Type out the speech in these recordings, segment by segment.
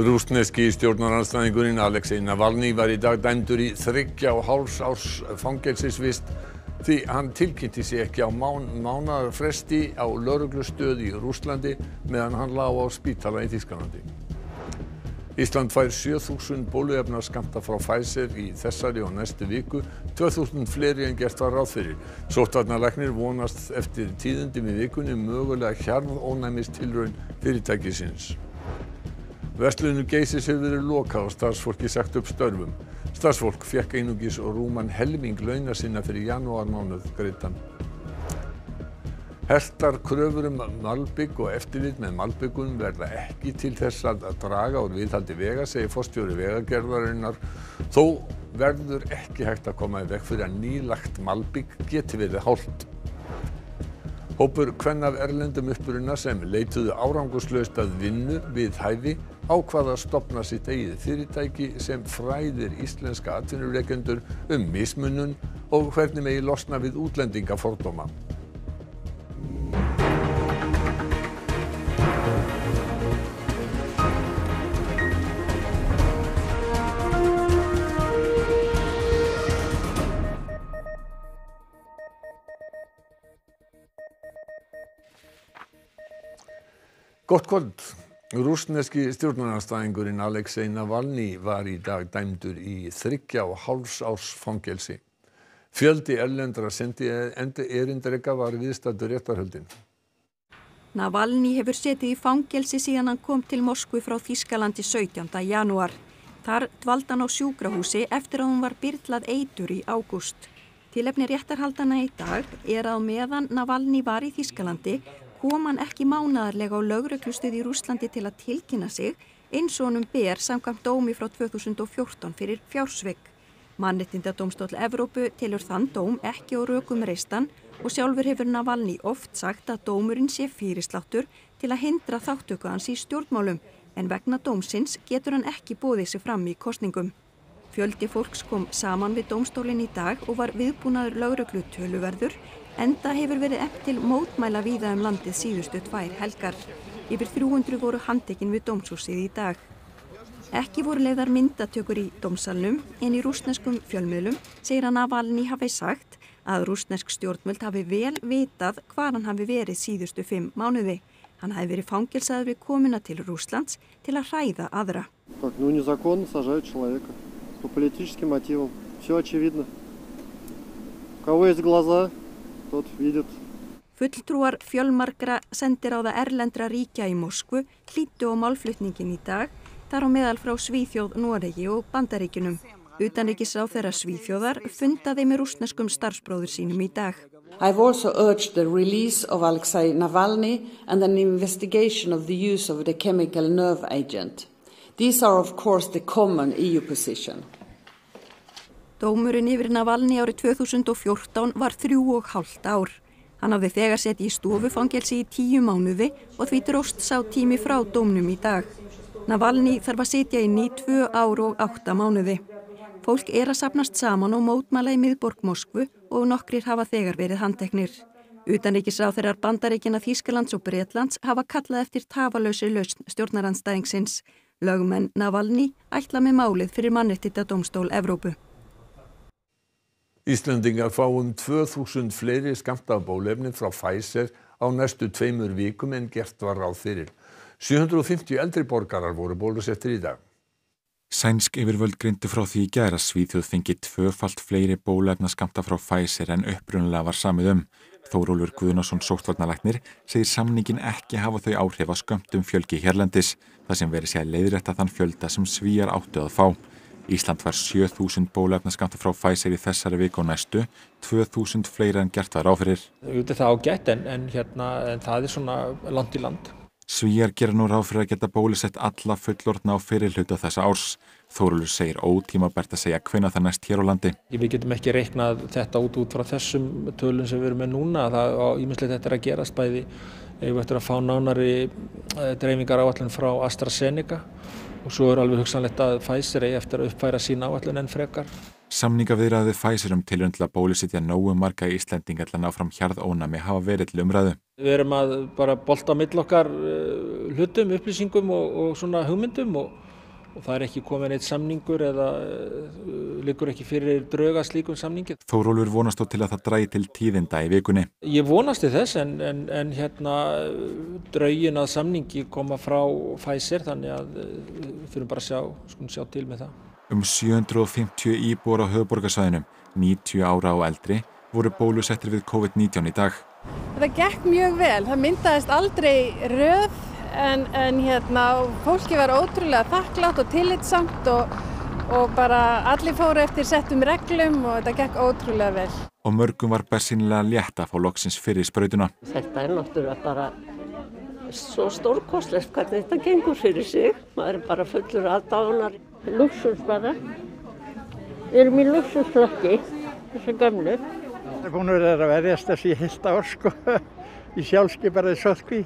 Rústneski stjórnaranstæðingurinn Alexei Navalny var í dag dæmdur í þriggja og hálfs árs fangelsisvist því hann tilkynnti sig ekki á mán, mánaðarfresti á lauruglustöð í Rússlandi meðan hann lá á spítala í Þýskalandi. Ísland fær 7000 bóluefnaskamta frá Pfizer í þessari og næstu viku, 2000 fleiri en gert var ráð fyrir. Sóttvarnalæknir vonast eftir tíðindum í vikunni mögulega hjarðónæmistilraun fyrirtækisins. Vestlunum Geysis hefur verið lokað og starfsfólki sagt upp störfum. Starfsfólk fékk einungis rúman helming launa sinna fyrir janúarmánuð greittan. Hertar kröfur um malbygg og eftirlit með malbyggunum verða ekki til þess að draga úr viðhaldi vega, segir forstjóri vegagerðarinnar. Þó verður ekki hægt að koma í veg fyrir að nýlagt malbygg geti verið hálft. Hópur kvenna af erlendum uppruna sem leituðu árangurslaust að vinnu við hæfi ákvað að stopna sitt eigið fyrirtæki sem fræðir íslenska atvinnureikendur um mismunun og hvernig megi losna við útlendingafordóma. Gott kvöld. Rússneski stjórnarnarstæðingurinn Alexei Navalny var í dag dæmdur í þryggja og hálfs árs fangelsi. Fjöldi erlendra sendi erindrega var viðstættur réttarhöldin. Navalny hefur setið í fangelsi síðan hann kom til Moskvu frá Þískalandi 17. janúar. Þar dvaldi hann á sjúkrahúsi eftir að hún var byrlað eitur í ágúst. Tilefni réttarhaldana í dag er að meðan Navalny var í Þískalandi kom hann ekki mánaðarlega á lögreglustuð í Rúslandi til að tilkynna sig eins og honum ber samkvæmt dómi frá 2014 fyrir fjársvegg. Mannrettindadómstóll Evrópu tilur þann dóm ekki á rökum reistan og sjálfur hefur Navalny oft sagt að dómurinn sé fyrirsláttur til að hindra þáttöku hans í stjórnmálum en vegna dómsins getur hann ekki bóðið sig fram í kostningum. Fjöldi fólks kom saman við dómstólinn í dag og var viðbúnaður lögreglu töluverður Enda hefur verið eftir til mótmæla víða um landið síðustu tvær helgar. Yfir 300 voru handekinn við dómshúsið í dag. Ekki voru leiðar myndatökur í dómsalum en í rúsneskum fjölmiðlum segir hann að Valni hafi sagt að rúsnesk stjórnmöld hafi vel vitað hvað hann hafi verið síðustu fimm mánuði. Hann hafi verið fangilsaður við komuna til Rúslands til að hræða aðra. Það er njónizakon, það sæður človeka. Það er politíski motífum. Sjó aðsíðvíðna. Hvað er það glaðað? Tod vidjet. Fulltrúar fjölmarkra sendir á það erlendra ríkja í Moskvu hlýttu á málflutningin í dag, þar á meðal frá Svíþjóð, Noregi og Bandaríkinum. Utanrikis á þeirra Svíþjóðar fundaði með rúsneskum starfsbróður sínum í dag. I've also urged the release of Alexei Navalny and an investigation of the use of the chemical nerve agent. These are of course the common EU position. Dómurinn yfir Navalny árið 2014 var þrjú og hálft ár. Hann hafði þegar sett í stofufangelsi í tíu mánuði og því dróst sá tími frá dómnum í dag. Navalny þarf að sitja inn í tvö ár og átta mánuði. Fólk er að sapnast saman og mótmæla í miðborg Moskvu og nokkrir hafa þegar verið handteknir. Utanríkisráð þeirrar bandaríkina Þýskalands og Breitlands hafa kallað eftir tafalösi lausn stjórnaranstæðingsins. Lögumenn Navalny ætla með málið fyrir mannrettita domstól Evrópu. Íslendingar fá um 2000 fleiri skamta af bólefni frá Pfizer á næstu tveimur vikum en gert var ráð fyrir. 750 eldri borgarar voru bólusettir í dag. Sænsk yfirvöld grindu frá því í gæra Svíþjóð fengi tvöfalt fleiri bólefna skamta frá Pfizer en upprunalega var samið um. Þórólfur Guðnarsson sóttvarnalæknir segir samningin ekki hafa þau áhrif að skömmtum fjölgi hérlendis, það sem verið sé að leiðrætta þann fjölda sem svíjar áttu að fá. Ísland var 7000 bólefnaskamta frá Pfizer í þessari viku og næstu, 2000 fleira en gert var áfyrir. Þetta er það ágætt en, en, hérna, en það er svona land í land. Svíjar gera nú ráð fyrir að geta bólusett alla fullortna á fyrirluta þessa árs. Þórulur segir ótímabært að segja hvenna það næst hér á landi. Við getum ekki reiknað þetta út út frá þessum tölun sem við erum með núna. Það er ímislegt þetta er að gerast bæði. Við ættum að fá nánari eh, dreifingar áallin frá AstraZeneca og svo er alveg hugsanlegt að Pfizer eigi eftir að uppfæra sín áallun en frekar. Samningaviðræði Pfizer um tilhund til að bólusetja nógu marga Íslendinga til að ná fram hjarðónami hafa verið til umræðu. Við erum að bara bolta mill okkar uh, hlutum, upplýsingum og, og svona hugmyndum og það er ekki komin eitt samningur eða uh, liggur ekki fyrir drauga slíkum samningi. Þórólfur vonast þó til að það drægi til tíðinda í vikunni. Ég vonast til þess en, en, en hérna draugin að samningi koma frá Pfizer þannig að við þurfum bara að sjá, skulum sjá til með það. Um 750 íbúar á höfuborgarsvæðinum, 90 ára og eldri, voru bólusettir við COVID-19 í dag. Það gekk mjög vel, það myndaðist aldrei röð en, en hérna fólki var ótrúlega þakklátt og tillitsamt og, og bara allir fóru eftir settum reglum og þetta gekk ótrúlega vel. Og mörgum var bersinilega létt að fá loksins fyrir sprautuna. Þetta er náttúrulega bara svo stórkostlegt hvernig þetta gengur fyrir sig. Maður er bara fullur aðdánar. Luxus bara. Við erum í luxusflokki, þessu gamlu. Það er búin að vera að verjast þessi heilt ár sko, í sjálfskeiparði sótkví,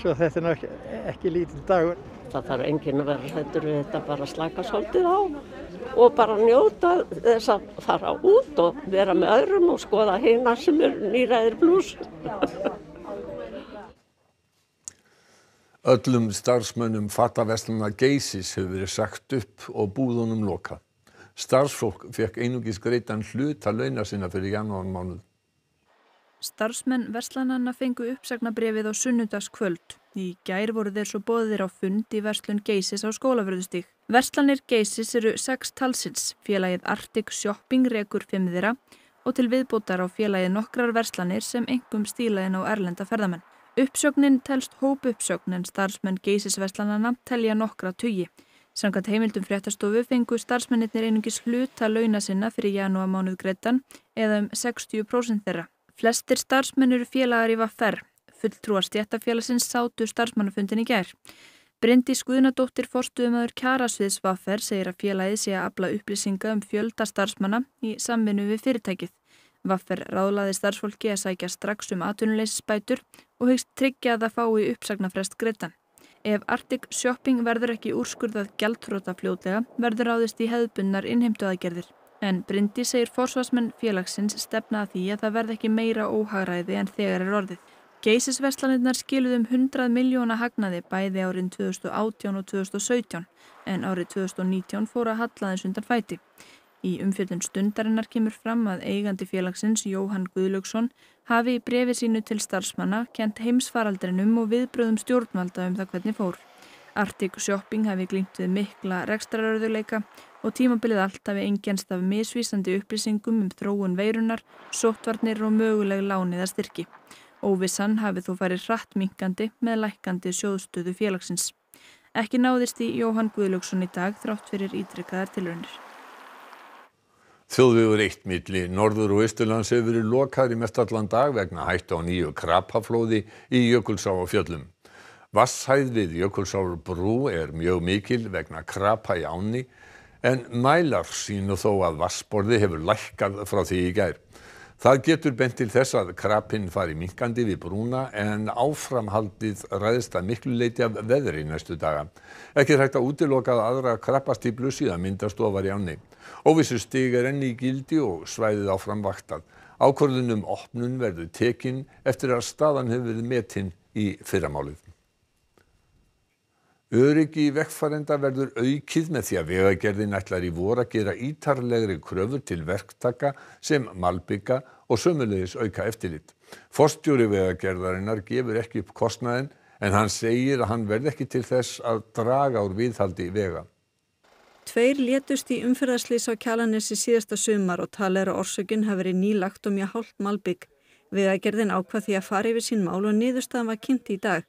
svo þetta er ekki, ekki lítið dagur. Það þarf enginn að vera hættur við þetta bara að slaka svolítið á og bara njóta þess að fara út og vera með öðrum og skoða hina sem er nýræðir blús. Öllum starfsmönnum fattaverslana Geysis hefur verið sagt upp og búðunum lokað. Starfsfólk fekk einungis greitan hluta launa sinna fyrir janúarmánuð. Starfsmenn verslananna fengu uppsagnabrefið á sunnudagskvöld. Í gær voru þeir svo boðir á fund í verslun Geysis á skólafröðustík. Verslanir Geysis eru sex talsins, félagið Arctic Shopping rekur fimm þeirra og til viðbútar á félagið nokkrar verslanir sem engum stílaðin á erlenda ferðamenn. Uppsögnin telst hópuppsögn en starfsmenn geysisverslanana telja nokkra tugi. Samkvæmt heimildum fréttastofu fengu starfsmennir einungis hluta launa sinna fyrir janúamánuð greittan eða um 60% þeirra. Flestir starfsmenn eru félagar í Vaffer. Fulltrúar stjættafélagsins sátu starfsmannafundin í gær. Bryndi Skuðnadóttir forstuðumöður Kjarasviðs Vaffer segir að félagið sé að abla upplýsinga um fjölda starfsmanna í samvinnu við fyrirtækið. Vaffer ráðlaði starfsfólki að sækja strax um atvinnuleysisbætur og hegst tryggja að það fái uppsagnafrest greittan. Ef Arctic Shopping verður ekki úrskurðað gjaldtróta fljótlega verður ráðist í hefðbunnar innheimtuaðgerðir. En Bryndi segir forsvarsmenn félagsins stefna að því að það verð ekki meira óhagræði en þegar er orðið. Geysisverslanirnar skiluðum 100 miljóna hagnaði bæði árin 2018 og 2017 en árið 2019 fóra hallaðins undan fæti. Í umfjöldun stundarinnar kemur fram að eigandi félagsins Jóhann Guðlaugsson hafi í brefi sínu til starfsmanna kent heimsfaraldrinum og viðbröðum stjórnvalda um það hvernig fór. Arctic Shopping hafi glýmt við mikla rekstrarörðuleika og tímabilið allt hafi engjænst af misvísandi upplýsingum um þróun veirunar, sóttvarnir og möguleg lániða styrki. Óvissan hafi þó farið hratt minkandi með lækandi sjóðstöðu félagsins. Ekki náðist í Jóhann Guðlaugsson í dag þrátt fyrir ítrykkaðar tilraunir. Þjóðvegur eitt milli Norður og Ísturlands hefur verið lokaður í mestallan dag vegna hættu á nýju krapaflóði í Jökulsá á fjöllum. Vasshæð við Jökulsár brú er mjög mikil vegna krapa í áni en mælar sínu þó að vassborði hefur lækkað frá því í gær. Það getur bent til þess að krapinn fari minkandi við brúna en áframhaldið ræðist að miklu leiti af veðri næstu daga. Ekki hægt að útiloka að aðra krappastíplu síðan myndast ofar í áni. Óvissu stig er enni í gildi og svæðið áfram vaktað. Ákvörðunum opnun verður tekin eftir að staðan hefur verið metinn í fyrramálið. Öryggi vekkfarenda verður aukið með því að vegagerðin ætlar í vor að gera ítarlegri kröfur til verktaka sem malbygga og sömulegis auka eftirlit. Forstjóri vegagerðarinnar gefur ekki upp kostnaðin en hann segir að hann verð ekki til þess að draga úr viðhaldi vega. Tveir létust í umferðarslýs á Kjalarnesi síðasta sumar og talir að orsökun hafi verið nýlagt um mjög hálft malbygg. Vegagerðin ákvað því að fara yfir sín mál og niðurstaðan var kynnt í dag.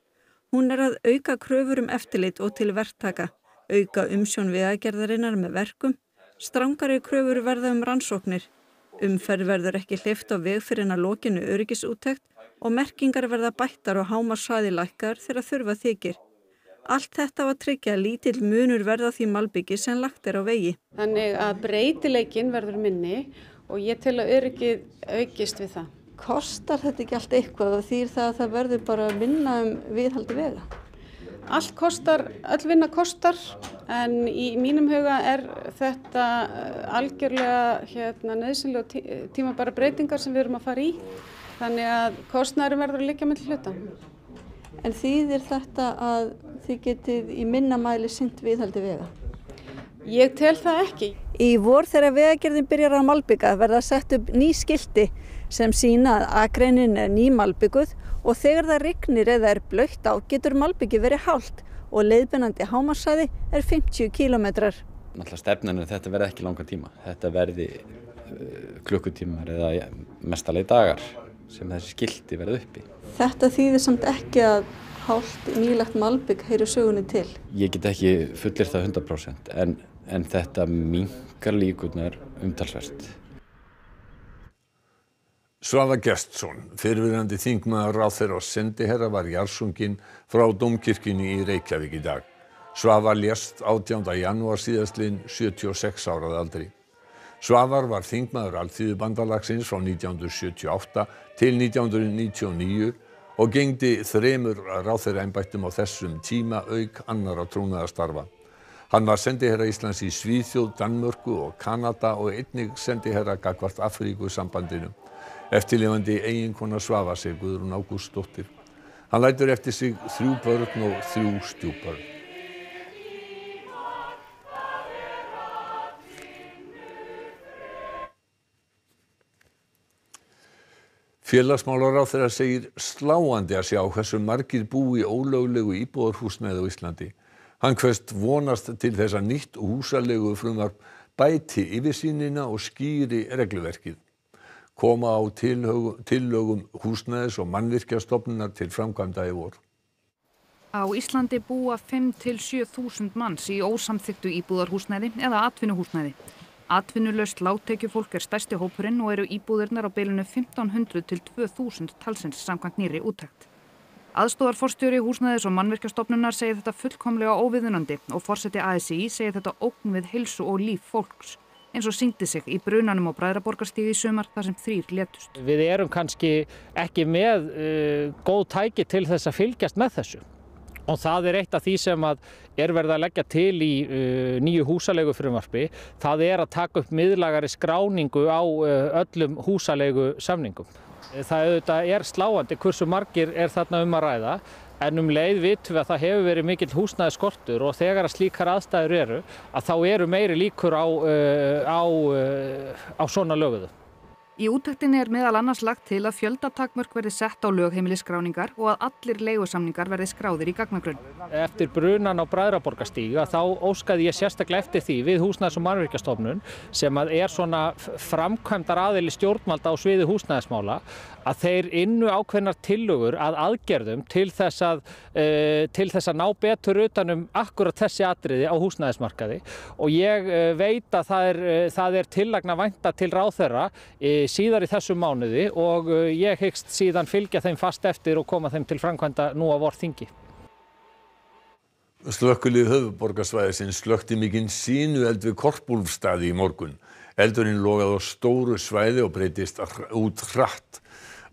Hún er að auka kröfur um eftirlit og til verktaka, auka umsjón vegagerðarinnar með verkum, strangari kröfur verða um rannsóknir, umferð verður ekki hlift á veg fyrir en að lokinu öryggisúttekt og merkingar verða bættar og hámar sæðilækkar þegar þurfa þykir. Allt þetta var tryggja lítill munur verða því malbyggi sem lagt er á vegi. Þannig að breytileikin verður minni og ég tel að öryggið aukist við það kostar þetta ekki allt eitthvað og þýr það að það verður bara að vinna um viðhaldi vega? Allt kostar, öll vinna kostar en í mínum huga er þetta eh, algjörlega hérna, nöðsynlega tí tíma bara breytingar sem við erum að fara í þannig að kostnæri verður að líka með hluta. En þýðir þetta að þið getið í minna mæli synd viðhaldi vega? Ég tel það ekki. Í vor þegar vegagerðin byrjar að malbygga verða sett upp ný skilti sem sína að akreinin er ný malbygguð og þegar það rignir eða er blöytt á getur malbyggi verið hált og leiðbennandi hámarsæði er 50 kílometrar. Náttúrulega stefnan er að þetta verði ekki langan tíma. Þetta verði uh, klukkutímar eða mestalegi dagar sem þessi skilti verði uppi. Þetta þýðir samt ekki að hált nýlagt malbygg heyri sögunni til. Ég get ekki fullir það 100% en, en þetta mingar líkunar umtalsverst. Svafa Gestsson, fyrirverandi þingmaður ráð þeirra og sendiherra var jarðsungin frá Dómkirkjunni í Reykjavík í dag. Svafa lést 18. janúar síðastlinn 76 árað aldri. Svavar var þingmaður Alþýðubandalagsins frá 1978 til 1999 og gengdi þremur ráðherra embættum á þessum tíma auk annara trúnaðarstarfa. Hann var sendiherra Íslands í Svíþjóð, Danmörku og Kanada og einnig sendiherra gagvart Afríku sambandinu. Eftirlifandi eiginkona Svafa sig Guðrún Ágústsdóttir. Hann lætur eftir sig þrjú börn og þrjú stjúpbörn. Félagsmálaráðherra segir sláandi að sjá hversu margir búi ólöglegu íbúðarhúsnæði á Íslandi. Hann hverst vonast til þess að nýtt húsalegu frumvarp bæti yfirsýnina og skýri regluverkið. Koma á tillögum húsnæðis og mannvirkjastofnunar til framkvæmda í vor. Á Íslandi búa 5-7 þúsund manns í ósamþyktu íbúðarhúsnæði eða atvinnuhúsnæði. Atvinnulaust láttekjufólk er stærsti hópurinn og eru íbúðirnar á bylunu 1500 til 2000 talsins samkvæmt nýri úttækt. Aðstóðarforstjóri húsnæðis og mannvirkjastofnunar segir þetta fullkomlega óviðunandi og forseti ASI segir þetta ógn við heilsu og líf fólks eins og síndi sig í brunanum á Bræðraborgarstíði í sumar þar sem þrýr letust. Við erum kannski ekki með uh, góð tæki til þess að fylgjast með þessu og það er eitt af því sem er verið að leggja til í uh, nýju húsalegu frumvarfi. Það er að taka upp miðlagari skráningu á uh, öllum húsalegu samningum. Það auðvitað er sláandi hversu margir er þarna um að ræða en um leið vitum við að það hefur verið mikill húsnæði skortur og þegar að slíkar aðstæður eru að þá eru meiri líkur á, uh, á, uh, á svona löguðu. Í úttektinni er meðal annars lagt til að fjöldatakmörk verði sett á lögheimilisskráningar og að allir leigusamningar verði skráðir í gagnagrunn. Eftir brunan á Bræðraborgastíga þá óskaði ég sérstaklega eftir því við húsnæðis- og mannvirkjastofnun sem er svona framkvæmdar aðili stjórnvalda á sviði húsnæðismála að þeir innu ákveðnar tillögur að aðgerðum til þess að, uh, til þess að ná betur utanum akkurat þessi atriði á húsnæðismarkaði og ég uh, veit að það er, uh, það er tillagna vænta til ráðherra síðar í þessum mánuði og ég hyggst síðan fylgja þeim fast eftir og koma þeim til framkvæmda nú á vorþingi. Slökkulið höfuborgarsvæðisins slökti mikinn sínu eld við Korpúlfstaði í morgun. Eldurinn logaði á stóru svæði og breytist út hratt.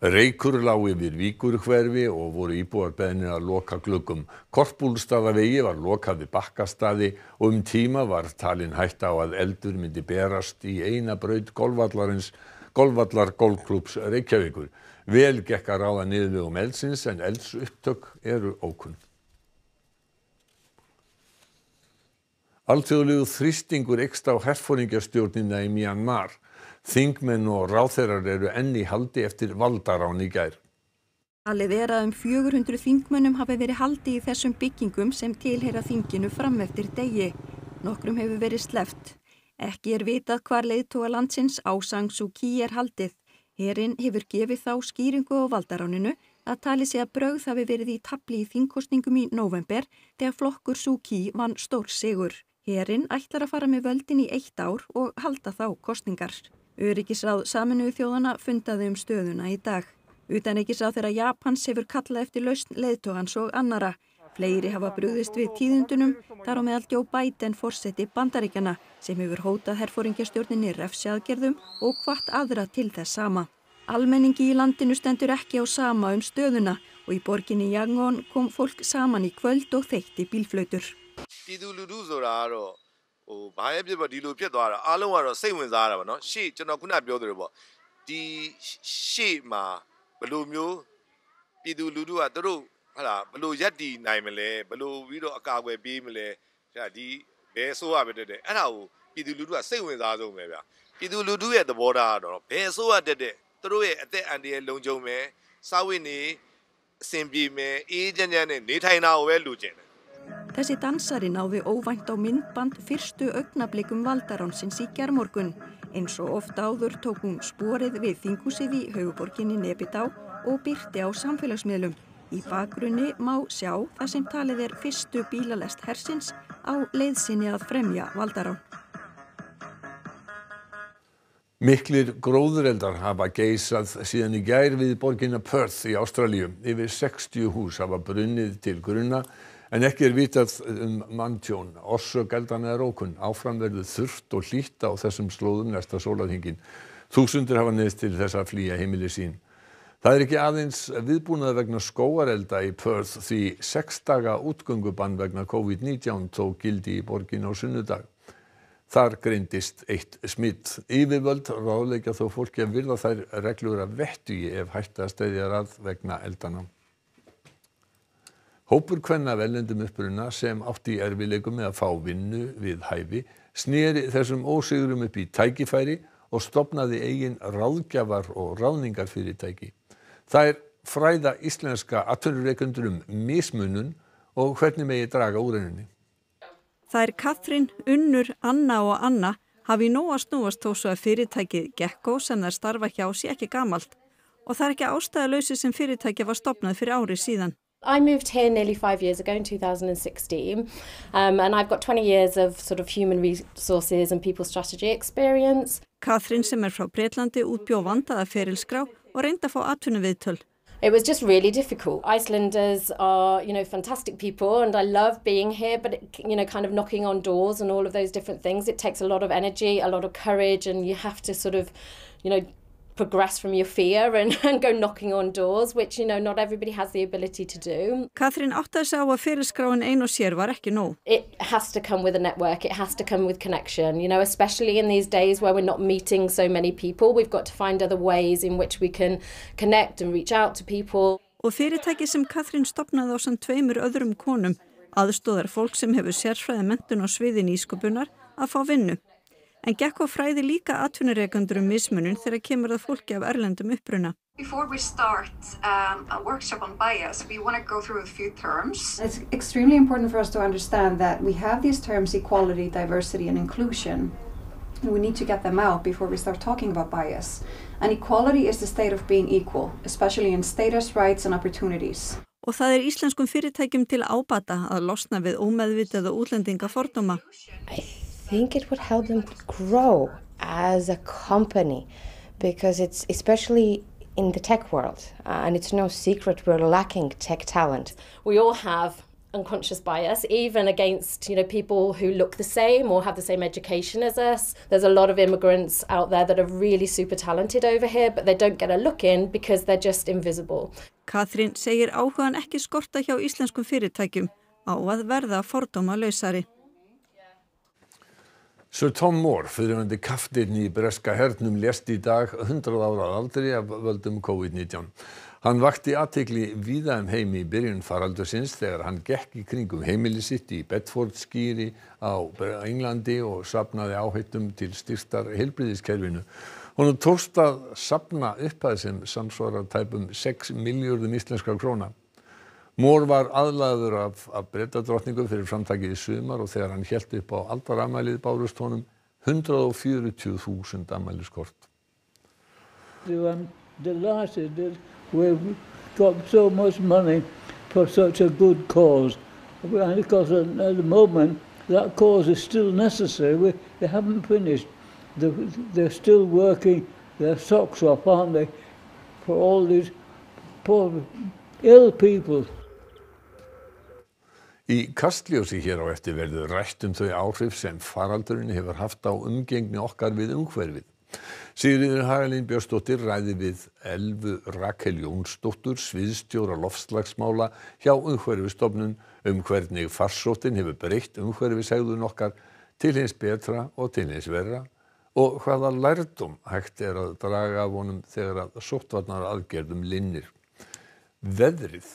Reykur lág yfir Víkurhverfi og voru íbúar beðnir að loka gluggum. Korpúlstaðavegi var lokað við bakkastaði og um tíma var talin hætta á að eldur myndi berast í eina braut golvallarins golvallar golfklúps Reykjavíkur. Vel gekk að ráða niðurlegum eldsins en elds upptök eru ókunn. Alþjóðlegu þrýstingur ekst á herfóringjastjórnina í Myanmar. Þingmenn og ráþeirar eru enn í haldi eftir valdarán í gær. Talið er að um 400 þingmönnum hafi verið haldi í þessum byggingum sem tilheyra þinginu fram eftir degi. Nokkrum hefur verið sleft. Ekki er vitað hvar leiðtóa landsins Ásang Suu Kyi er haldið. Herin hefur gefið þá skýringu á valdaráninu að tali sig að brauð hafi verið í tapli í þingkostningum í november þegar flokkur Suu Kyi vann stór sigur. Herin ætlar að fara með völdin í eitt ár og halda þá kostningar. Öryggisráð saminuðu þjóðana fundaði um stöðuna í dag. Utanryggisráð þeirra Japans hefur kallað eftir lausn leiðtóhans og annara. Fleiri hafa brúðist við tíðundunum, þar á meðal Joe Biden fórseti bandaríkjana sem hefur hótað herfóringjastjórninni refsjaðgerðum og hvart aðra til þess sama. Almenningi í landinu stendur ekki á sama um stöðuna og í borginni Yangon kom fólk saman í kvöld og þeitti bílflautur. ပြည်သူလူထုဆိုတာကတော့ဟိုဘာပဲဖြစ်ဖြစ်ဒီလိုဖြစ်သွားတာအားလုံးကတော့စိတ်ဝင်စားတာပေါ့နော်ရှေ့ကျွန်တော်ခုနပြောသလိုပေါ့ဒီရှေ့မှာဘယ်လိုမျိုးပြည်သူလူထုကသူတို့ဟလာဘလို့ရက်တီနိုင်မလဲဘလို့ပြီးတော့အကာအကွယ်ပေးမလဲဒါဒီဘယ်ဆိုရပဲတက်တဲ့အဲ့ဒါကိုပြည်သူလူထုကစိတ်ဝင်စားဆုံးပဲဗျာပြည်သူလူထုရဲ့သဘောထားကတော့ဘယ်ဆိုရတက်တဲ့သူတို့ရဲ့အသက်အန္တရာယ်လုံခြုံမယ်စာဝတ်နေအဆင်ပြေမယ်အေးချမ်းချမ်းနဲ့နေထိုင်တာကိုပဲလူကျင်တယ် Þessi dansari náði óvænt á myndband fyrstu augnablikum valdaránsins í germorgun. Eins og ofta áður tók hún sporið við þingúsið í höfuborginni Nebitá og byrti á samfélagsmiðlum. Í bakgrunni má sjá það sem talið er fyrstu bílalest hersins á leiðsinni að fremja valdarán. Miklir gróðureldar hafa geisað síðan í gær við borgina Perth í Ástralíu. Yfir 60 hús hafa brunnið til grunna en ekki er vitað um manntjón. Orsök eldana er ókunn. Áfram verður þurft og hlýtt á þessum slóðum næsta sólarhingin. Þúsundir hafa neðst til þess að flýja heimili sín. Það er ekki aðeins viðbúnað vegna skóarelda í Perth því sex daga útgöngubann vegna COVID-19 tók gildi í borgin á sunnudag. Þar greindist eitt smitt. Yfirvöld ráðleikja þó fólki að virða þær reglur að vettugi ef hætta að steyðja rað vegna eldana. Hópur kvenna velendum uppruna sem átti í erfileikum með að fá vinnu við hæfi sneri þessum ósigurum upp í tækifæri og stopnaði eigin ráðgjafar og ráðningarfyrirtæki. Er fræða íslenska atvinnureikundur um mismunun og hvernig megi draga úr henni. Það er Katrín, Unnur, Anna og Anna hafi nóg að snúast þó svo að fyrirtækið Gekko sem það starfa hjá sé ekki gamalt og það er ekki ástæðalösi sem fyrirtækið var stopnað fyrir ári síðan. I moved here nearly five years ago in 2016, um, and I've got 20 years of sort of human resources and people strategy experience. Katrín sem er frá Breitlandi útbjó vandaða ferilskrá og reynda að fá atvinnu viðtöl. It was just really difficult. Icelanders are, you know, fantastic people and I love being here, but, it, you know, kind of knocking on doors and all of those different things, it takes a lot of energy, a lot of courage, and you have to sort of, you know, progress from your fear and, and go knocking on doors, which, you know, not everybody has the ability to do. Katrín áttaði sig á að ferilskráin ein og sér var ekki nóg. It has to come with a network, it has to come with connection, you know, especially in these days where we're not meeting so many people, we've got to find other ways in which we can connect and reach out to people. Og fyrirtæki sem Katrín stopnaði á sem tveimur öðrum konum aðstóðar fólk sem hefur sérfræði mentun á sviði nýsköpunar að fá vinnu. En Gekko fræði líka atvinnureikandur um mismunum þegar kemur það fólki af erlendum uppruna. Before we start um, a workshop on bias, we want to go through a few terms. It's extremely important for us to understand that we have these terms equality, diversity and inclusion. And we need to get them out before we start talking about bias. And equality is the state of being equal, especially in status, rights and opportunities. Og það er íslenskum fyrirtækjum til ábata að losna við ómeðvitaða útlendinga fordóma. Think it would help them grow as a company because it's especially in the tech world uh, and it's no secret we're lacking tech talent. We all have unconscious bias even against you know people who look the same or have the same education as us. There's a lot of immigrants out there that are really super talented over here but they don't get a look in because they're just invisible. Katrín segir áhugan ekki skorta hjá íslenskum fyrirtækjum. Á að verða fordóma lausari Sir Tom Moore, fyrirvændi kaftin í breska hernum, lést í dag 100 ára aldri af völdum COVID-19. Hann vakti aðtekli víða um heimi í byrjun faraldursins þegar hann gekk í kringum heimili sitt í Bedfordskýri á Englandi og sapnaði áhættum til styrtar heilbriðiskerfinu. Hún tókst að sapna upphæð sem samsvarar tæpum 6 miljardum íslenskar króna. Mór var aðlaður af, af brettadrottningu fyrir framtakið í sumar og þegar hann helt upp á aldaramælið bárust honum 140.000 amæliskort. I'm delighted that we've got so much money for such a good cause. And of course, at the moment, that cause is still necessary. We, they haven't finished. They're, they're still working their socks off, aren't they, for all these poor, ill people. Í kastljósi hér á eftir verður rætt um þau áhrif sem faraldurinn hefur haft á umgengni okkar við umhverfið. Sigriður Hagalín Björnsdóttir ræði við Elfu Rakel Jónsdóttur, sviðstjóra lofslagsmála hjá umhverfistofnun um hvernig farsóttin hefur breytt umhverfisegðun okkar til hins betra og til hins verra og hvaða lærdom hægt er að draga af honum þegar að sóttvarnar aðgerðum linnir. Veðrið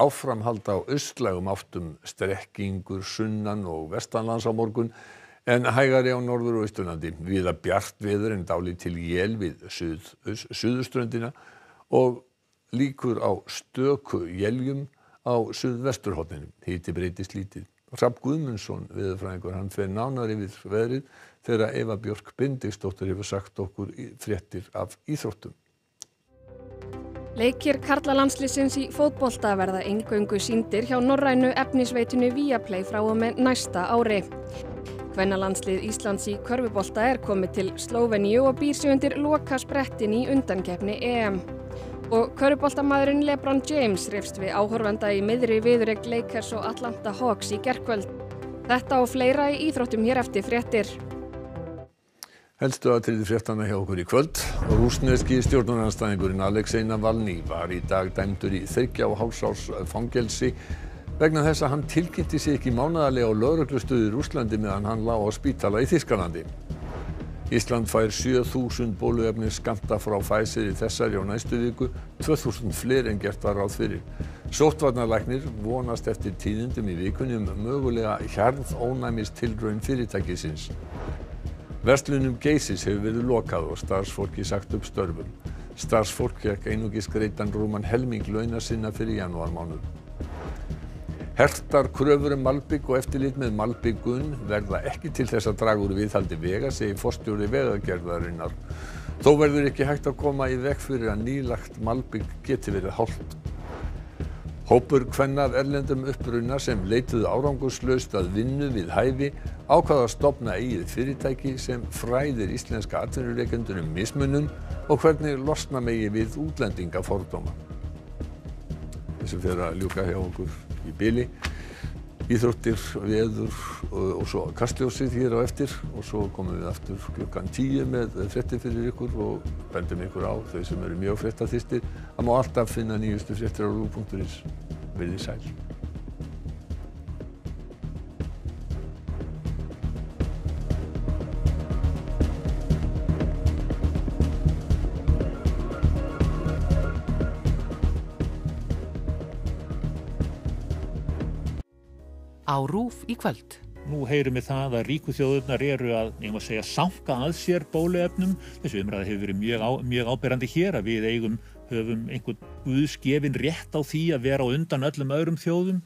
áframhald á austlægum áttum strekkingur sunnan og vestanlands á morgun en hægari á norður og austurlandi. Víða bjart veður en dálítil él við suð, suðurströndina og líkur á stöku éljum á suðvesturhóttinu hiti breytist lítið. Rapp Guðmundsson veðurfræðingur hann fer nánar yfir veðrið þegar Eva Björk Bindisdóttir hefur sagt okkur fréttir af íþróttum Leikir karlalandslisins í fótbolta verða eingöngu síndir hjá norrænu efnisveitinu Viaplay frá og með næsta ári. Kvennalandslið Íslands í körfubolta er komið til Slóveníu og býr sig undir loka sprettin í undankefni EM. Og körfuboltamæðurinn Lebron James rifst við áhorfenda í miðri viðureg Lakers og Atlanta Hawks í gerkvöld. Þetta og fleira í íþróttum hér eftir fréttir. Helstu aðtriði fréttana hjá okkur í kvöld. Rúsneski stjórnarnanstæðingurinn Alexei Navalny var í dag dæmdur í þryggja og hálsárs fangelsi vegna þess að hann tilkynnti sig ekki mánaðarlega á lauruglustuði í Rúslandi meðan hann lá á spítala í Þískalandi. Ísland fær 7000 bóluefni skamta frá Pfizer í þessari og næstu viku, 2000 fleiri en gert var ráð fyrir. Sóttvarnarlæknir vonast eftir tíðindum í vikunni um mögulega hjarðónæmis tilraun fyrirtækisins. Verslunum Geysis hefur verið lokað og starfsfólki sagt upp störfum. Starfsfólk gekk einungis greitan rúman helming launa sinna fyrir janúarmánuð. Hertar kröfur um malbygg og eftirlit með malbyggun verða ekki til þess að draga úr viðhaldi vega, segir forstjóri vegagerðarinnar. Þó verður ekki hægt að koma í veg fyrir að nýlagt malbygg geti verið hálft. Hópur kvenna af erlendum uppruna sem leituðu árangurslaust að vinnu við hæfi ákvaða að stopna eigið fyrirtæki sem fræðir íslenska atvinnuleikendur um mismunun og hvernig losna megi við útlendingafordóma. Þessu fyrir að ljúka hjá okkur í byli. Íþróttir, veður og, svo kastljósið hér á eftir og svo komum við aftur klukkan tíu með fréttir fyrir ykkur og bendum ykkur á þau sem eru mjög fréttaþýstir. Það má alltaf finna nýjustu fréttir á rú.is. Verðið sæl. Á RÚF í kvöld. Nú heyrum við það að ríku þjóðurnar eru að, ég má segja, sanka að sér bóluefnum. Þessu umræði hefur verið mjög, á, mjög áberandi hér að við eigum, höfum einhvern guðskefin rétt á því að vera á undan öllum öðrum þjóðum.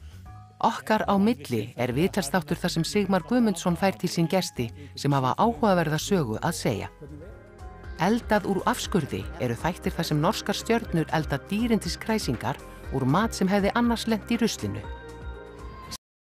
Okkar á milli er viðtalstáttur þar sem Sigmar Guðmundsson fær til sín gesti sem hafa áhugaverða sögu að segja. Eldað úr afskurði eru þættir þar sem norskar stjörnur elda dýrindis kræsingar úr mat sem hefði annars lent í ruslinu.